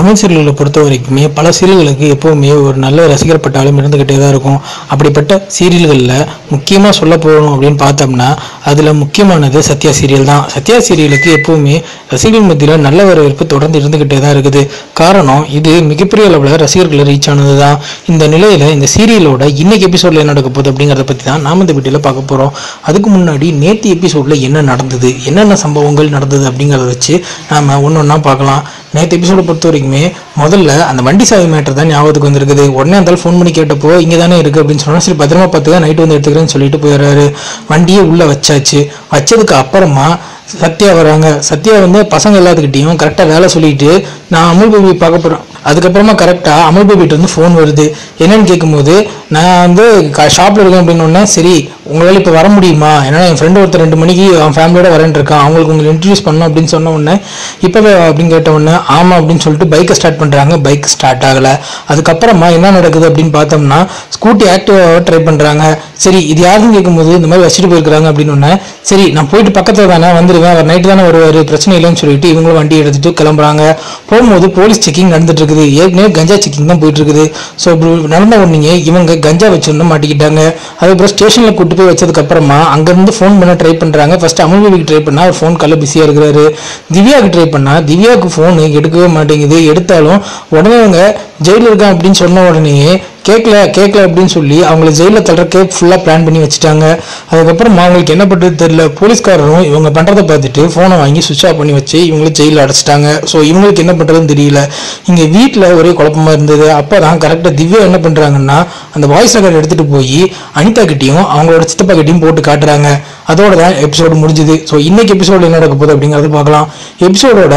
தமிழ் சீரியல்களை பொறுத்த வரைக்குமே பல சீரியல்களுக்கு எப்போவுமே ஒரு நல்ல ரசிகர் பட்டாலும் இருந்துக்கிட்டே தான் இருக்கும். அப்படிப்பட்ட சீரியல்களில் முக்கியமாக சொல்ல போகணும் அப்படின்னு பார்த்தோம்னா அதில் முக்கியமானது சத்யா சீரியல் தான். சத்யா சீரியலுக்கு எப்போவுமே ரசிகர்கள் மத்தியில் நல்ல வரவேற்பு தொடர்ந்து இருந்துக்கிட்டே தான் இருக்குது. காரணம் இது மிகப்பெரிய அளவில் ரசிகர்களை ரீச் ஆனது தான். இந்த நிலையில் இந்த சீரியலோட இன்னைக்கு எபிசோடில் என்ன நடக்க போகுது அப்படிங்கிறத பற்றி தான் நாம் இந்த வீட்டில் பார்க்க போகிறோம் அதுக்கு முன்னாடி நேற்று எபிசோடில் என்ன நடந்தது? என்னென்ன சம்பவங்கள் நடந்தது அப்படிங்கிறத வச்சு நாம் ஒன்று ஒன்றா பார்க்கலாம் நேற்று எபிசோடை பொறுத்த வரைக்கும் முதல்ல அந்த வண்டி சாவி மேட்டர் தான் ஞாபகத்துக்கு வந்திருக்குது. உடனே அந்தாலும் ஃபோன் பண்ணி கேட்டப்போ இங்கே தானே இருக்குது அப்படின்னு சொன்னால் சரி பத்திரமா பார்த்துக்க நைட்டு வந்து எடுத்துக்கிறேன்னு சொல்லிட்டு போயிடுறாரு. வண்டியே உள்ளே வச்சாச்சு. வச்சதுக்கு அப்புறமா சத்யா வராங்க. சத்யா வந்து பசங்க எல்லாத்துக்கிட்டையும் கரெக்டாக வேலை சொல்லிட்டு நான் அமுல் பேபி பார்க்க போகிறேன் அதுக்கப்புறமா கரெக்டாக அமுல் பேபிட்டு வந்து ஃபோன் வருது. என்னன்னு கேட்கும்போது நான் வந்து ஷாப்பில் இருக்கேன் அப்படின்னு சரி உங்களால் இப்போ வர முடியுமா? ஏன்னா என் ஃப்ரெண்டு ஒருத்தர் ரெண்டு மணிக்கு அவன் ஃபேமிலியோட வரேன் இருக்கான். அவங்களுக்கு உங்களை இன்ட்ரடியூஸ் பண்ணணும் அப்படின்னு சொன்ன உடனே இப்போவே அப்படின்னு கேட்ட உடனே ஆமாம் அப்படின்னு சொல்லிட்டு பைக்கை ஸ்டார்ட் பண்ணுறாங்க பைக் ஸ்டார்ட் ஆகலை. அதுக்கப்புறமா என்ன நடக்குது அப்படின்னு பார்த்தோம்னா ஸ்கூட்டி ஆக்டிவாக ட்ரை பண்ணுறாங்க சரி இது யாருன்னு கேட்கும்போது இந்த மாதிரி வச்சுட்டு போயிருக்காங்க அப்படின்னு உடனே சரி நான் போயிட்டு பக்கத்தில் தானே வந்துடுவேன் அவர் நைட்டு தானே வருவார் பிரச்சனை இல்லைன்னு சொல்லிட்டு இவங்களும் வண்டி எடுத்துட்டு கிளம்புறாங்க. போகும்போது போலீஸ் செக்கிங் நடந்துட்டு இருக்குது. ஏற்கனவே கஞ்சா செக்கிங் தான் போயிட்டு இருக்குது. ஸோ நடந்த உடனே இவங்க கஞ்சா வச்சிருந்து மாட்டிக்கிட்டாங்க. அதுக்கப்புறம் ஸ்டேஷனில் கூட்டு போய் வச்சதுக்கு அப்புறமா அங்கேருந்து ஃபோன் பண்ண ட்ரை பண்ணுறாங்க ஃபர்ஸ்ட் அமுல் பேபிக்கு ட்ரை பண்ணா அவர் ஃபோன் காலில் பிஸியாக இருக்கிறாரு. திவ்யாவுக்கு ட்ரை பண்ணா திவ்யாவுக்கு ஃபோனு எடுக்கவே மாட்டேங்குது. எடுத்தாலும் உடனே அவங்க ஜெயிலில் இருக்கான் அப்படின்னு சொன்ன உடனே கேட்கல கேட்கல அப்படின்னு சொல்லி அவங்கள ஜெயிலில் தள்ளுற கேக் ஃபுல்லாக பிளான் பண்ணி வச்சுட்டாங்க. அதுக்கப்புறமா அவங்களுக்கு என்ன பண்ணுறது தெரியல. போலீஸ்காரரும் இவங்க பண்ணுறதை பார்த்துட்டு ஃபோனை வாங்கி சுவிட்ச் ஆஃப் பண்ணி வச்சு இவங்களை ஜெயிலில் அடைச்சிட்டாங்க. ஸோ இவங்களுக்கு என்ன பண்ணுறதுன்னு தெரியல. இங்கே வீட்டில் ஒரே குழப்பமா இருந்தது. அப்போ தான் கரெக்டாக திவ்யா என்ன பண்ணுறாங்கன்னா அந்த வாய்ஸ் ரெக்கார்டு எடுத்துகிட்டு போய் அனிதா கிட்டேயும் அவங்களோட சித்தப்பா கிட்டேயும் போட்டு காட்டுறாங்க. அதோட தான் எபிசோடு முடிஞ்சுது. ஸோ இன்னைக்கு எபிசோடு என்ன நடக்க போகுது அப்படிங்கிறத பார்க்கலாம். எபிசோடோட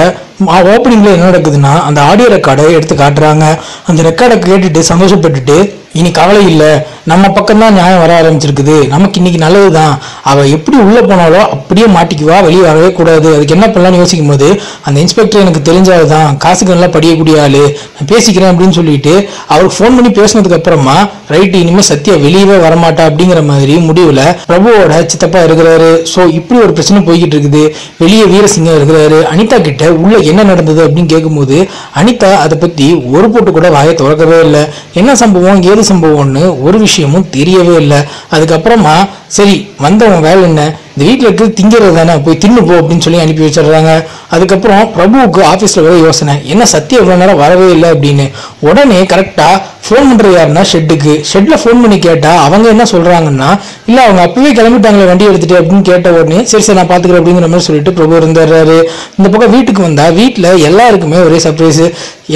ஓப்பனிங்ல என்ன நடக்குதுன்னா அந்த ஆடியோ ரெக்கார்டை எடுத்து காட்டுறாங்க. அந்த ரெக்கார்டை கேட்டுட்டு சந்தோஷப்பட்டுட்டு இனி கவலை இல்லை. நம்ம பக்கம் தான் நியாயம் வர ஆரம்பிச்சிருக்குது. நமக்கு இன்னைக்கு நல்லது தான் அவள் எப்படி உள்ளே போனாலோ அப்படியே மாட்டிக்குவா வெளியே வரவே கூடாது. அதுக்கு என்ன பண்ணலாம்னு யோசிக்கும் போது அந்த இன்ஸ்பெக்டர் எனக்கு தெரிஞ்சால் தான் காசுக்கு நல்லா படியக்கூடிய ஆள். நான் பேசிக்கிறேன் அப்படின்னு சொல்லிட்டு அவருக்கு ஃபோன் பண்ணி பேசினதுக்கு அப்புறமா ரைட்டு இனிமேல் சத்யா வெளியவே வரமாட்டா அப்படிங்கிற மாதிரி முடிவில் பிரபுவோட சித்தப்பா இருக்கிறாரு. ஸோ இப்படி ஒரு பிரச்சனை போய்கிட்டு இருக்குது. வெளியே வீரசிங்கம் இருக்கிறாரு. அனிதா கிட்ட உள்ள என்ன நடந்தது அப்படின்னு கேட்கும்போது அனிதா அதை பற்றி ஒரு போட்டு கூட வாயை திறக்கவே இல்லை. என்ன சம்பவம்? ஏது சம்பவம்னு ஒரு விஷயமும் தெரியவே இல்லை. அதுக்கப்புறமா சரி வந்தவன் வேலை என்ன? இந்த வீட்டில் இருக்கிறது திங்கிறது தானே போய் தின்னு போ அப்படின்னு சொல்லி அனுப்பி வச்சிடுறாங்க. அதுக்கப்புறம் பிரபுவுக்கு ஆஃபீஸில் வர யோசனை என்ன சத்தியம் இவ்வளோ நேரம் வரவே இல்லை அப்படின்னு. உடனே கரெக்டாக ஃபோன் பண்ணுறது யாருன்னா ஷெட்டுக்கு. ஷெட்டில் ஃபோன் பண்ணி கேட்டால் அவங்க என்ன சொல்கிறாங்கன்னா இல்லை அவங்க அப்பவே கிளம்பிட்டாங்களே வண்டி எடுத்துகிட்டு அப்படின்னு கேட்ட உடனே சரி சரி நான் பார்த்துக்கிறேன் அப்படிங்கிற மாதிரி சொல்லிட்டு பிரபு இருந்துடுறாரு. இந்த பக்கம் வீட்டுக்கு வந்தால் வீட்டில் எல்லாருக்குமே ஒரே சர்ப்ரைஸு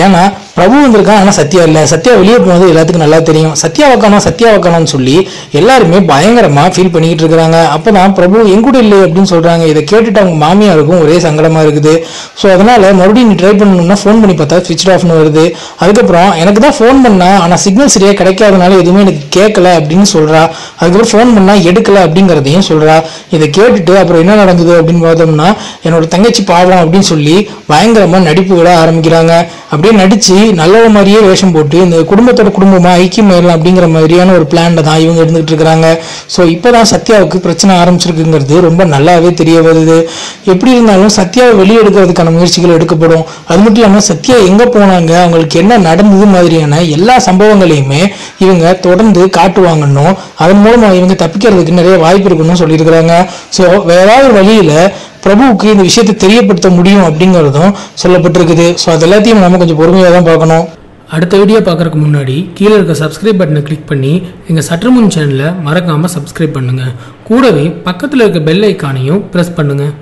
ஏன்னா பிரபு வந்திருக்கான் ஆனால் சத்யா இல்லை. சத்யா வெளியே போனது எல்லாத்துக்கும் நல்லா தெரியும். சத்யா வைக்கணும் சத்யா வைக்கணும்னு சொல்லி எல்லாருமே பயங்கரமாக ஃபீல் பண்ணிக்கிட்டு இருக்கிறாங்க அப்போ தான் பிரபு எங்கூட இல்லை அப்படின்னு சொல்கிறாங்க இதை கேட்டுட்டு அவங்க மாமியாருக்கும் ஒரே சங்கடமாக இருக்குது. ஸோ அதனால் மறுபடியும் நீ ட்ரை பண்ணணும்னா ஃபோன் பண்ணி பார்த்தா ஸ்விட்ச் ஆஃப்னு வருது. அதுக்கப்புறம் எனக்கு தான் ஃபோன் பண்ணால் ஆனால் சிக்னல் சரியாக கிடைக்காதனால எதுவுமே எனக்கு கேட்கல அப்படின்னு சொல்கிறா அதுக்கப்புறம் ஃபோன் பண்ணால் எடுக்கல அப்படிங்கிறதையும் சொல்கிறா இதை கேட்டுட்டு அப்புறம் என்ன நடந்தது அப்படின்னு பார்த்தோம்னா என்னோட தங்கச்சி பாவம் அப்படின்னு சொல்லி பயங்கரமாக நடிப்பு விட ஆரம்பிக்கிறாங்க. அப்படியே நடித்து நல்லவ மாதிரியே வேஷம் போட்டு இந்த குடும்பத்தோட குடும்பமாக ஐக்கியம் ஆயிடலாம் அப்படிங்கிற மாதிரியான ஒரு பிளான்ல தான் இவங்க இருந்துகிட்டு இருக்கிறாங்க. ஸோ இப்போ தான் சத்யாவுக்கு பிரச்சனை ஆரம்பிச்சிருக்குங்கிறது ரொம்ப நல்லாவே தெரிய வருது. எப்படி இருந்தாலும் சத்யாவை வெளியெடுக்கிறதுக்கான முயற்சிகள் எடுக்கப்படும். அது மட்டும் இல்லாமல் சத்யா எங்கே போனாங்க? அவங்களுக்கு என்ன நடந்தது மாதிரியான எல்லா சம்பவங்களையுமே இவங்க தொடர்ந்து காட்டுவாங்கன்னும் அதன் மூலமா இவங்க தப்பிக்கிறதுக்கு நிறைய வாய்ப்பு இருக்குன்னு சொல்லியிருக்கிறாங்க. ஸோ வேற ஏதாவது வழியில பிரபுவுக்கு இந்த விஷயத்தை தெரியப்படுத்த முடியும் அப்படிங்கிறதும் சொல்லப்பட்டிருக்குது. ஸோ அது எல்லாத்தையும் நம்ம கொஞ்சம் பொறுமையாக தான் பார்க்கணும். அடுத்த வீடியோ பார்க்குறதுக்கு முன்னாடி கீழே இருக்க சப்ஸ்கிரைப் பட்டனை கிளிக் பண்ணி எங்கள் சற்றுமுன் சேனலை மறக்காமல் சப்ஸ்கிரைப் பண்ணுங்கள் கூடவே பக்கத்தில் இருக்க பெல் ஐக்கானையும் ப்ரெஸ் பண்ணுங்கள்